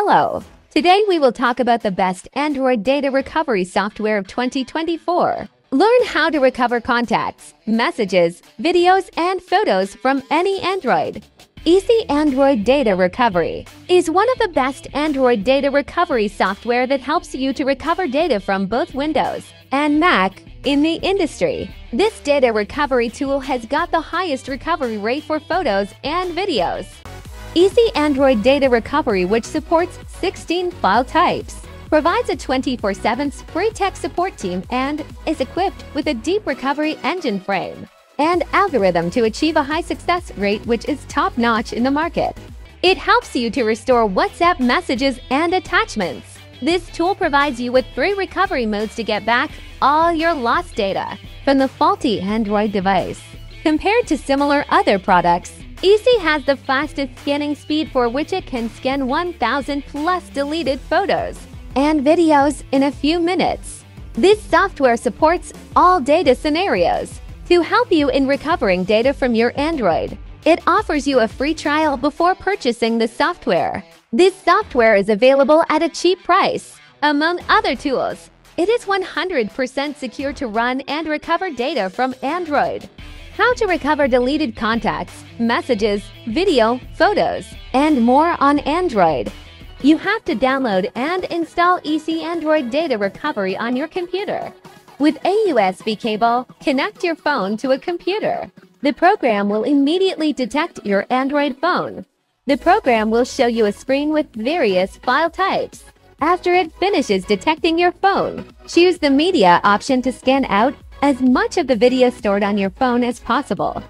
Hello! Today we will talk about the best Android data recovery software of 2024. Learn how to recover contacts, messages, videos, and photos from any Android. Eassiy Android Data Recovery is one of the best Android data recovery software that helps you to recover data from both Windows and Mac in the industry. This data recovery tool has got the highest recovery rate for photos and videos. Eassiy Android Data Recovery, which supports 16 file types, provides a 24-7 free tech support team and is equipped with a deep recovery engine frame and algorithm to achieve a high success rate which is top-notch in the market. It helps you to restore WhatsApp messages and attachments. This tool provides you with three recovery modes to get back all your lost data from the faulty Android device. Compared to similar other products, Eassiy has the fastest scanning speed for which it can scan 1,000 plus deleted photos and videos in a few minutes. This software supports all data scenarios to help you in recovering data from your Android. It offers you a free trial before purchasing the software. This software is available at a cheap price. Among other tools, it is 100% secure to run and recover data from Android. How to recover deleted contacts, messages, video, photos, and more on Android. You have to download and install Eassiy Android Data Recovery on your computer. With a USB cable, connect your phone to a computer. The program will immediately detect your Android phone. The program will show you a screen with various file types. After it finishes detecting your phone, choose the media option to scan out as much of the video stored on your phone as possible.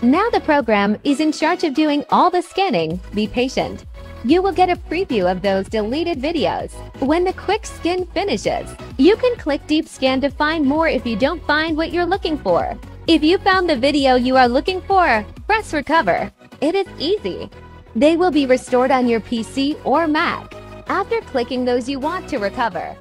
Now the program is in charge of doing all the scanning. Be patient. You will get a preview of those deleted videos. When the quick scan finishes, you can click Deep Scan to find more if you don't find what you're looking for. If you found the video you are looking for, press Recover. It is easy. They will be restored on your PC or Mac after clicking those you want to recover.